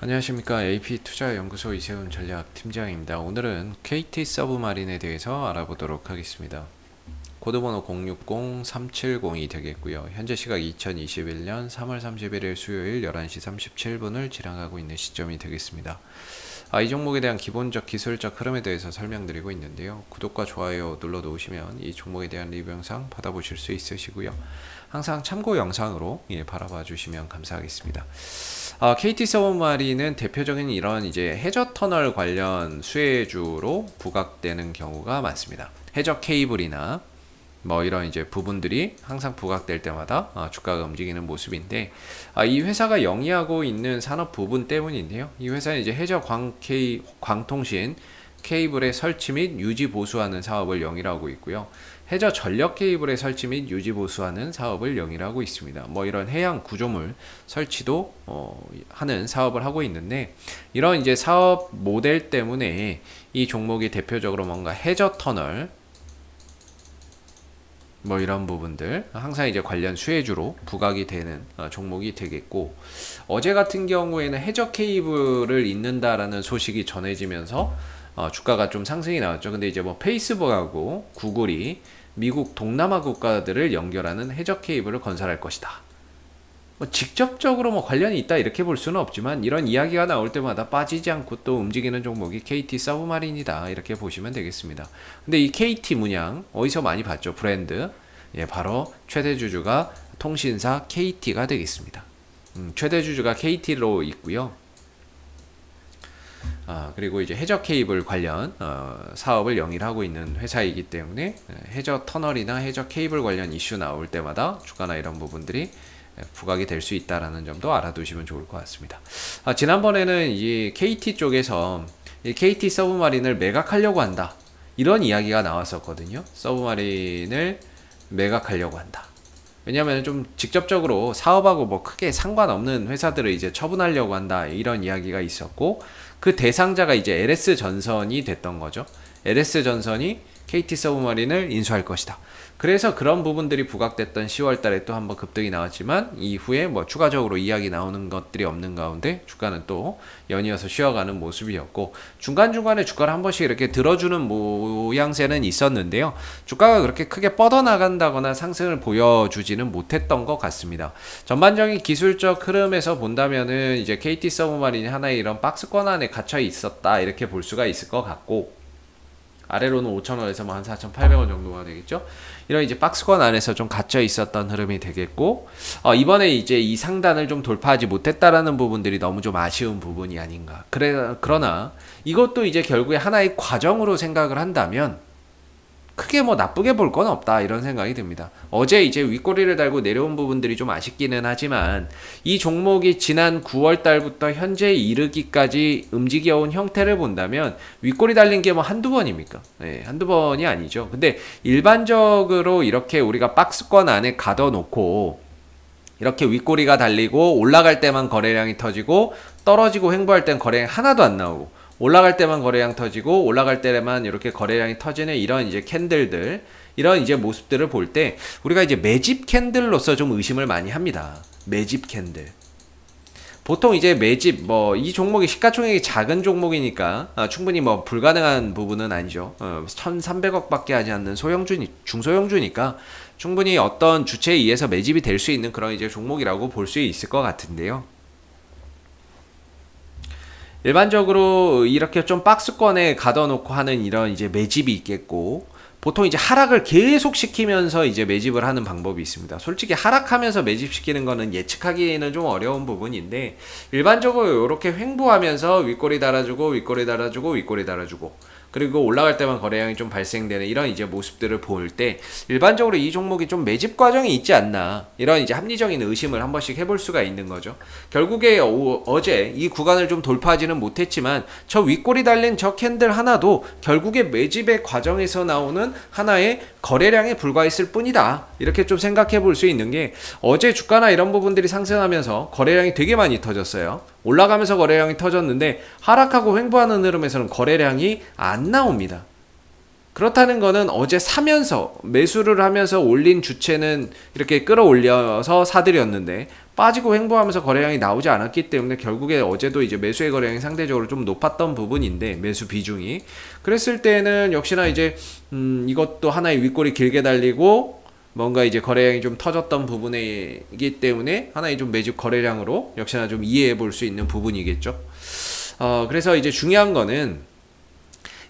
안녕하십니까 AP투자연구소 이세훈 전략팀장입니다. 오늘은 KT 서브마린에 대해서 알아보도록 하겠습니다. 코드번호 060-3702 되겠고요. 현재 시각 2021년 3월 31일 수요일 11시 37분을 지나가고 있는 시점이 되겠습니다. 아, 이 종목에 대한 기본적 기술적 흐름에 대해서 설명드리고 있는데요. 구독과 좋아요 눌러 놓으시면 이 종목에 대한 리뷰 영상 받아보실 수 있으시고요. 항상 참고 영상으로 예, 바라봐 주시면 감사하겠습니다. 아, KT 서브마린은 대표적인 이런 이제 해저 터널 관련 수혜주로 부각되는 경우가 많습니다. 해저 케이블이나 뭐 이런 이제 부분들이 항상 부각될 때마다 아, 주가가 움직이는 모습인데 아, 이 회사가 영위하고 있는 산업 부분 때문인데요. 이 회사는 이제 해저 광케이 광통신 케이블의 설치 및 유지 보수하는 사업을 영위하고 있고요. 해저 전력 케이블의 설치 및 유지 보수하는 사업을 영위하고 있습니다. 뭐 이런 해양 구조물 설치도 어, 하는 사업을 하고 있는데 이런 이제 사업 모델 때문에 이 종목이 대표적으로 뭔가 해저 터널 뭐 이런 부분들 항상 이제 관련 수혜주로 부각이 되는 어, 종목이 되겠고 어제 같은 경우에는 해저 케이블을 잇는다라는 소식이 전해지면서 어, 주가가 좀 상승이 나왔죠. 근데 이제 뭐 페이스북하고 구글이 미국 동남아 국가들을 연결하는 해적 케이블을 건설할 것이다. 뭐 직접적으로 뭐 관련이 있다 이렇게 볼 수는 없지만 이런 이야기가 나올 때마다 빠지지 않고 또 움직이는 종목이 KT 서브마린이다 이렇게 보시면 되겠습니다. 근데 이 KT 문양 어디서 많이 봤죠? 브랜드 예 바로 최대 주주가 통신사 KT가 되겠습니다. 음, 최대 주주가 KT로 있고요. 아, 그리고 이제 해저 케이블 관련 어, 사업을 영위하고 있는 회사이기 때문에 어, 해저 터널이나 해저 케이블 관련 이슈 나올 때마다 주가나 이런 부분들이 부각이 될 수 있다라는 점도 알아두시면 좋을 것 같습니다. 아, 지난번에는 이 KT 쪽에서 이 KT 서브마린을 매각하려고 한다 이런 이야기가 나왔었거든요. 서브마린을 매각하려고 한다. 왜냐하면 좀 직접적으로 사업하고 뭐 크게 상관없는 회사들을 이제 처분하려고 한다 이런 이야기가 있었고 그 대상자가 이제 LS 전선이 됐던 거죠. LS 전선이 KT 서브마린을 인수할 것이다. 그래서 그런 부분들이 부각됐던 10월 달에 또 한번 급등이 나왔지만 이후에 뭐 추가적으로 이야기 나오는 것들이 없는 가운데 주가는 또 연이어서 쉬어가는 모습이었고 중간중간에 주가를 한 번씩 이렇게 들어주는 모양새는 있었는데요. 주가가 그렇게 크게 뻗어나간다거나 상승을 보여주지는 못했던 것 같습니다. 전반적인 기술적 흐름에서 본다면은 이제 KT 서브마린이 하나의 이런 박스권 안에 갇혀 있었다 이렇게 볼 수가 있을 것 같고 아래로는 5,000원에서 뭐 한 4,800원 정도가 되겠죠. 이런 이제 박스권 안에서 좀 갇혀 있었던 흐름이 되겠고 어, 이번에 이제 이 상단을 좀 돌파하지 못했다라는 부분들이 너무 좀 아쉬운 부분이 아닌가. 그래 그러나 이것도 이제 결국에 하나의 과정으로 생각을 한다면 크게 뭐 나쁘게 볼 건 없다 이런 생각이 듭니다. 어제 이제 윗꼬리를 달고 내려온 부분들이 좀 아쉽기는 하지만 이 종목이 지난 9월 달부터 현재 이르기까지 움직여온 형태를 본다면 윗꼬리 달린 게 뭐 한두 번입니까? 네, 한두 번이 아니죠. 근데 일반적으로 이렇게 우리가 박스권 안에 가둬놓고 이렇게 윗꼬리가 달리고 올라갈 때만 거래량이 터지고 떨어지고 횡보할 땐 거래량 하나도 안 나오고 올라갈 때만 거래량 터지고 올라갈 때만 이렇게 거래량이 터지는 이런 이제 캔들들 이런 이제 모습들을 볼 때 우리가 이제 매집 캔들로서 좀 의심을 많이 합니다. 매집 캔들. 보통 이제 매집 뭐 이 종목이 시가총액이 작은 종목이니까 아, 충분히 뭐 불가능한 부분은 아니죠. 어, 1,300억밖에 하지 않는 소형주 중소형주니까 충분히 어떤 주체에 의해서 매집이 될 수 있는 그런 이제 종목이라고 볼 수 있을 것 같은데요. 일반적으로 이렇게 좀 박스권에 가둬놓고 하는 이런 이제 매집이 있겠고 보통 이제 하락을 계속 시키면서 이제 매집을 하는 방법이 있습니다. 솔직히 하락하면서 매집시키는 거는 예측하기에는 좀 어려운 부분인데 일반적으로 이렇게 횡보하면서 윗꼬리 달아주고 윗꼬리 달아주고 윗꼬리 달아주고 그리고 올라갈 때만 거래량이 좀 발생되는 이런 이제 모습들을 볼 때 일반적으로 이 종목이 좀 매집 과정이 있지 않나 이런 이제 합리적인 의심을 한 번씩 해볼 수가 있는 거죠. 결국에 어, 제 이 구간을 좀 돌파하지는 못했지만 저 윗꼬리 달린 저 캔들 하나도 결국에 매집의 과정에서 나오는 하나의 거래량에 불과했을 뿐이다. 이렇게 좀 생각해 볼 수 있는 게 어제 주가나 이런 부분들이 상승하면서 거래량이 되게 많이 터졌어요. 올라가면서 거래량이 터졌는데 하락하고 횡보하는 흐름에서는 거래량이 안 나옵니다. 그렇다는 거는 어제 사면서 매수를 하면서 올린 주체는 이렇게 끌어올려서 사들였는데 빠지고 횡보하면서 거래량이 나오지 않았기 때문에 결국에 어제도 이제 매수의 거래량이 상대적으로 좀 높았던 부분인데 매수 비중이 그랬을 때는 역시나 이제 음 이것도 하나의 윗골이 길게 달리고 뭔가 이제 거래량이 좀 터졌던 부분이기 때문에 하나의 좀 매집 거래량으로 역시나 좀 이해해 볼 수 있는 부분이겠죠. 어 그래서 이제 중요한 거는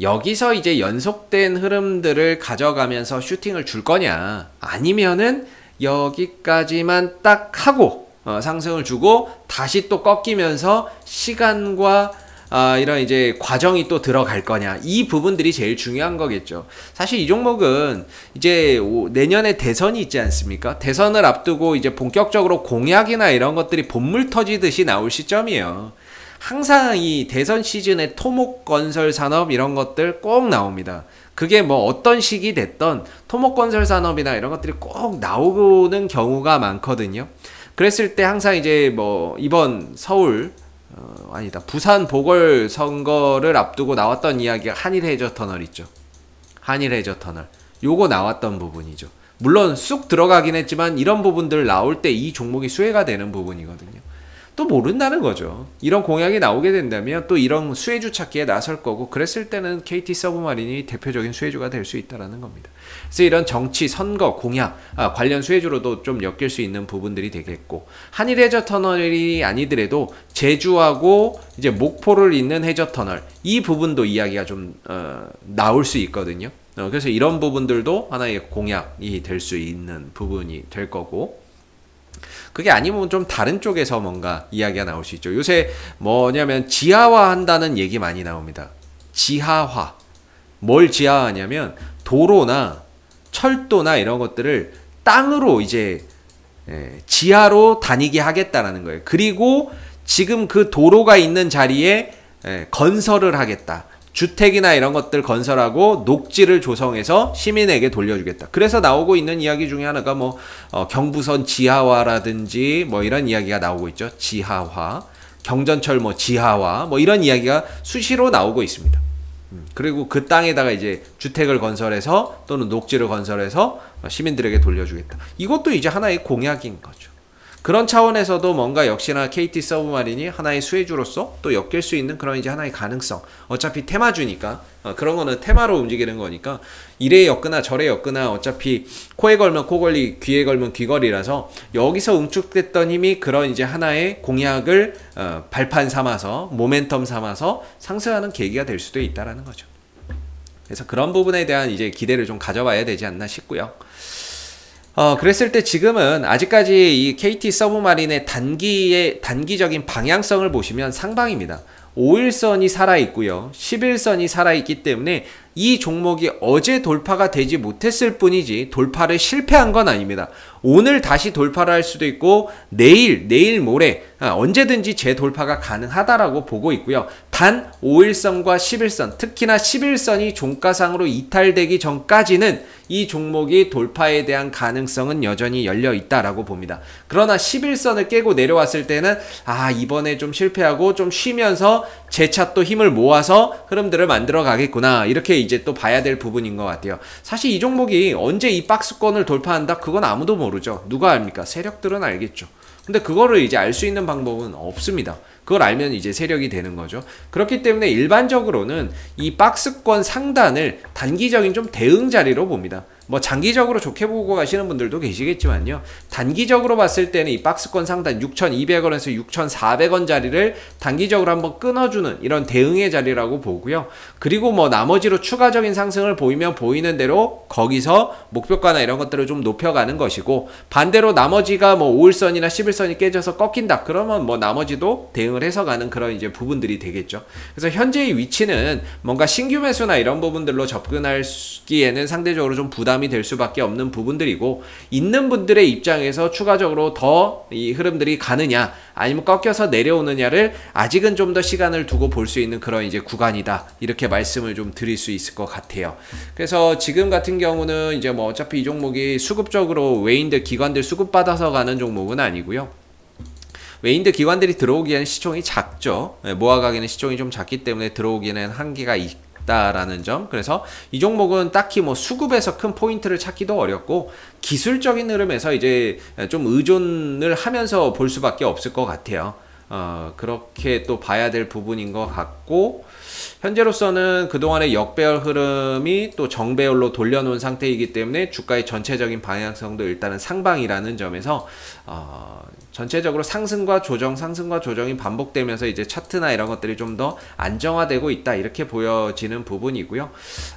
여기서 이제 연속된 흐름들을 가져가면서 슈팅을 줄 거냐 아니면은 여기까지만 딱 하고 어, 상승을 주고 다시 또 꺾이면서 시간과 아, 이런 이제 과정이 또 들어갈 거냐 이 부분들이 제일 중요한 거겠죠. 사실 이 종목은 이제 내년에 대선이 있지 않습니까? 대선을 앞두고 이제 본격적으로 공약이나 이런 것들이 본물 터지듯이 나올 시점이에요. 항상 이 대선 시즌에 토목 건설 산업 이런 것들 꼭 나옵니다. 그게 뭐 어떤 시기 됐던 토목 건설 산업이나 이런 것들이 꼭 나오는 경우가 많거든요. 그랬을 때 항상 이제 뭐 이번 서울 어, 아니다 부산 보궐 선거를 앞두고 나왔던 이야기가 한일 해저 터널 있죠. 한일 해저 터널 요거 나왔던 부분이죠. 물론 쑥 들어가긴 했지만 이런 부분들 나올 때 이 종목이 수혜가 되는 부분이거든요. 또 모른다는 거죠. 이런 공약이 나오게 된다면 또 이런 수혜주 찾기에 나설 거고 그랬을 때는 KT 서브마린이 대표적인 수혜주가 될 수 있다라는 겁니다. 그래서 이런 정치, 선거, 공약 아, 관련 수혜주로도 좀 엮일 수 있는 부분들이 되겠고 한일 해저 터널이 아니더라도 제주하고 이제 목포를 잇는 해저 터널 이 부분도 이야기가 좀 어, 나올 수 있거든요. 어, 그래서 이런 부분들도 하나의 공약이 될 수 있는 부분이 될 거고 그게 아니면 좀 다른 쪽에서 뭔가 이야기가 나올 수 있죠. 요새 뭐냐면 지하화 한다는 얘기 많이 나옵니다. 지하화. 뭘 지하화하냐면 도로나 철도나 이런 것들을 땅으로 이제 예, 지하로 다니게 하겠다라는 거예요. 그리고 지금 그 도로가 있는 자리에 예, 건설을 하겠다. 주택이나 이런 것들 건설하고 녹지를 조성해서 시민에게 돌려주겠다. 그래서 나오고 있는 이야기 중에 하나가 뭐 어, 경부선 지하화라든지 뭐 이런 이야기가 나오고 있죠. 지하화, 경전철 뭐 지하화 뭐 이런 이야기가 수시로 나오고 있습니다. 음, 그리고 그 땅에다가 이제 주택을 건설해서 또는 녹지를 건설해서 시민들에게 돌려주겠다. 이것도 이제 하나의 공약인 거죠. 그런 차원에서도 뭔가 역시나 KT 서브마린이 하나의 수혜주로서 또 엮일 수 있는 그런 이제 하나의 가능성. 어차피 테마주니까 어, 그런 거는 테마로 움직이는 거니까 이래 엮거나 저래 엮거나 어차피 코에 걸면 코걸리, 귀에 걸면 귀걸이라서 여기서 응축됐던 힘이 그런 이제 하나의 공약을 어, 발판 삼아서 모멘텀 삼아서 상승하는 계기가 될 수도 있다라는 거죠. 그래서 그런 부분에 대한 이제 기대를 좀 가져봐야 되지 않나 싶고요. 어, 그랬을 때 지금은 아직까지 이 KT 서브마린의 단기의 단기적인 방향성을 보시면 상방입니다. 5일선이 살아있고요. 11선이 살아있기 때문에 이 종목이 어제 돌파가 되지 못했을 뿐이지 돌파를 실패한 건 아닙니다. 오늘 다시 돌파를 할 수도 있고 내일, 내일 모레 아, 언제든지 재돌파가 가능하다라고 보고 있고요. 단 5일선과 11선, 특히나 11선이 종가상으로 이탈되기 전까지는 이 종목이 돌파에 대한 가능성은 여전히 열려 있다라고 봅니다. 그러나 11선을 깨고 내려왔을 때는 아, 이번에 좀 실패하고 좀 쉬면서 재차 또 힘을 모아서 흐름들을 만들어 가겠구나. 이렇게 이제 또 봐야 될 부분인 것 같아요. 사실 이 종목이 언제 이 박스권을 돌파한다? 그건 아무도 모르죠. 누가 압니까? 세력들은 알겠죠. 근데 그거를 이제 알 수 있는 방법은 없습니다. 그걸 알면 이제 세력이 되는 거죠. 그렇기 때문에 일반적으로는 이 박스권 상단을 단기적인 좀 대응 자리로 봅니다. 뭐 장기적으로 좋게 보고 가시는 분들도 계시겠지만요. 단기적으로 봤을 때는 이 박스권 상단 6,200원에서 6,400원 자리를 단기적으로 한번 끊어주는 이런 대응의 자리라고 보고요. 그리고 뭐 나머지로 추가적인 상승을 보이면 보이는 대로 거기서 목표가나 이런 것들을 좀 높여가는 것이고 반대로 나머지가 뭐 5일선이나 11선이 깨져서 꺾인다. 그러면 뭐 나머지도 대응을 해서 가는 그런 이제 부분들이 되겠죠. 그래서 현재의 위치는 뭔가 신규 매수나 이런 부분들로 접근하기에는 상대적으로 좀 부담 부담이 될 수밖에 없는 부분들이고 있는 분들의 입장에서 추가적으로 더 이 흐름들이 가느냐 아니면 꺾여서 내려오느냐를 아직은 좀 더 시간을 두고 볼 수 있는 그런 이제 구간이다 이렇게 말씀을 좀 드릴 수 있을 것 같아요. 그래서 지금 같은 경우는 이제 뭐 어차피 이 종목이 수급적으로 외인들 기관들 수급 받아서 가는 종목은 아니고요. 외인들 기관들이 들어오기에는 시총이 작죠. 예, 모아가기는 시총이 좀 작기 때문에 들어오기에는 한계가 있다라는 점. 그래서 이 종목은 딱히 뭐 수급에서 큰 포인트를 찾기도 어렵고 기술적인 흐름에서 이제 좀 의존을 하면서 볼 수밖에 없을 것 같아요. 어, 그렇게 또 봐야 될 부분인 것 같고 현재로서는 그동안의 역배열 흐름이 또 정배열로 돌려놓은 상태이기 때문에 주가의 전체적인 방향성도 일단은 상방이라는 점에서 어, 전체적으로 상승과 조정, 상승과 조정이 반복되면서 이제 차트나 이런 것들이 좀 더 안정화되고 있다 이렇게 보여지는 부분이고요.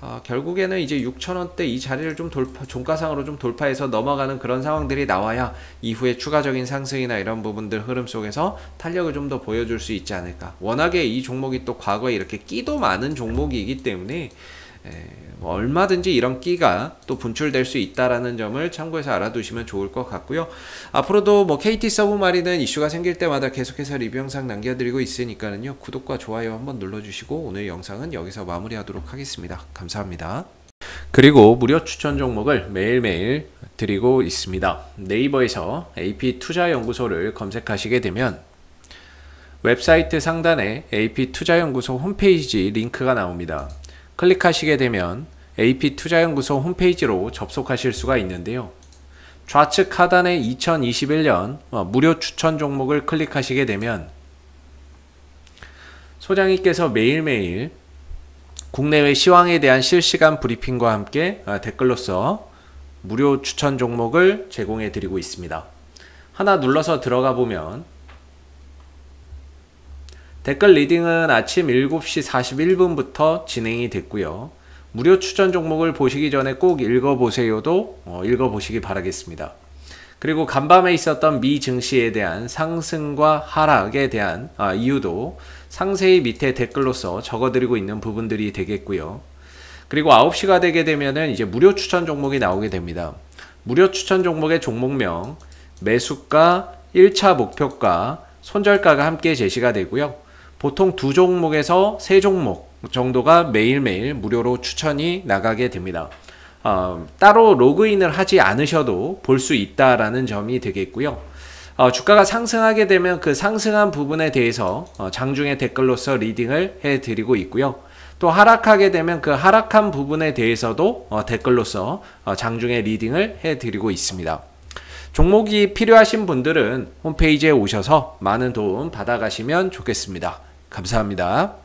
어, 결국에는 이제 6천원대 이 자리를 좀 돌파, 종가상으로 좀 돌파해서 넘어가는 그런 상황들이 나와야 이후에 추가적인 상승이나 이런 부분들 흐름 속에서 탄력 을 좀 더 보여줄 수 있지 않을까. 워낙에 이 종목이 또 과거에 이렇게 끼도 많은 종목이기 때문에 에, 뭐 얼마든지 이런 끼가 또 분출될 수 있다라는 점을 참고해서 알아두시면 좋을 것 같고요. 앞으로도 뭐 KT 서브마리는 이슈가 생길 때마다 계속해서 리뷰 영상 남겨드리고 있으니까는요. 구독과 좋아요 한번 눌러주시고 오늘 영상은 여기서 마무리하도록 하겠습니다. 감사합니다. 그리고 무료 추천 종목을 매일매일 드리고 있습니다. 네이버에서 AP 투자연구소를 검색하시게 되면 웹사이트 상단에 AP 투자연구소 홈페이지 링크가 나옵니다. 클릭하시게 되면 AP 투자연구소 홈페이지로 접속하실 수가 있는데요. 좌측 하단에 2021년 어, 무료 추천 종목을 클릭하시게 되면 소장님께서 매일매일 국내외 시황에 대한 실시간 브리핑과 함께 어, 댓글로서 무료 추천 종목을 제공해 드리고 있습니다. 하나 눌러서 들어가 보면 댓글 리딩은 아침 7시 41분부터 진행이 됐고요. 무료 추천 종목을 보시기 전에 꼭 읽어보세요도 어, 읽어보시기 바라겠습니다. 그리고 간밤에 있었던 미 증시에 대한 상승과 하락에 대한 아, 이유도 상세히 밑에 댓글로서 적어드리고 있는 부분들이 되겠고요. 그리고 9시가 되게 되면은 이제 무료 추천 종목이 나오게 됩니다. 무료 추천 종목의 종목명, 매수가, 1차 목표가, 손절가가 함께 제시가 되고요. 보통 두 종목에서 세 종목 정도가 매일매일 무료로 추천이 나가게 됩니다. 어, 따로 로그인을 하지 않으셔도 볼 수 있다라는 점이 되겠고요. 어, 주가가 상승하게 되면 그 상승한 부분에 대해서 어, 장중에 댓글로서 리딩을 해드리고 있고요. 또 하락하게 되면 그 하락한 부분에 대해서도 어, 댓글로서 어, 장중에 리딩을 해드리고 있습니다. 종목이 필요하신 분들은 홈페이지에 오셔서 많은 도움 받아가시면 좋겠습니다. 감사합니다.